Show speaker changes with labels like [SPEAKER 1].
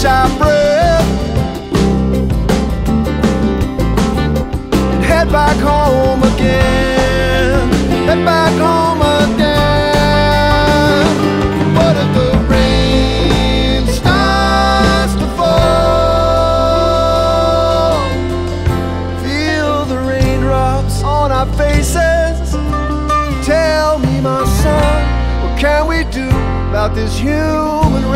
[SPEAKER 1] catch our breath and head back home again. Head back home again. But if the rain starts to fall, feel the raindrops on our faces. Tell me, my son, what can we do about this human?